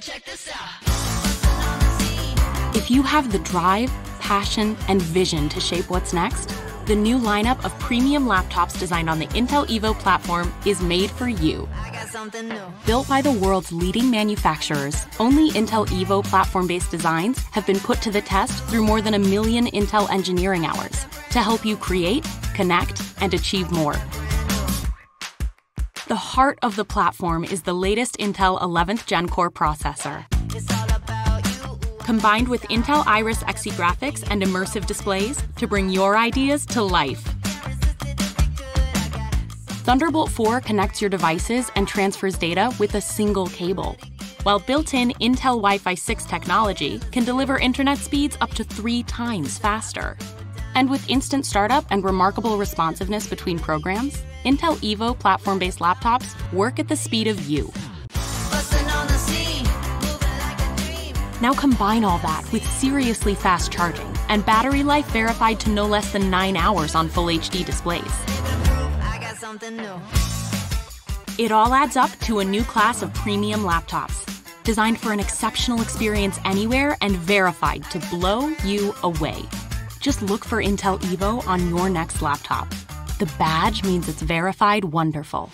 check this out. If you have the drive, passion, and vision to shape what's next, the new lineup of premium laptops designed on the Intel Evo platform is made for you. I got something new. Built by the world's leading manufacturers, only Intel Evo platform based designs have been put to the test through more than a million Intel engineering hours to help you create, connect, and achieve more. The heart of the platform is the latest Intel 11th Gen Core processor. Combined with Intel Iris Xe graphics and immersive displays to bring your ideas to life. Thunderbolt 4 connects your devices and transfers data with a single cable, while built in Intel Wi Fi 6 technology can deliver internet speeds up to three times faster. And with instant startup and remarkable responsiveness between programs, Intel Evo platform based laptops work at the speed of you. Bustin' on the scene. Like. Now combine all that with seriously fast charging and battery life verified to no less than 9 hours on Full HD displays. I got something new. It all adds up to a new class of premium laptops, designed for an exceptional experience anywhere and verified to blow you away. Just look for Intel Evo on your next laptop. The badge means it's verified wonderful.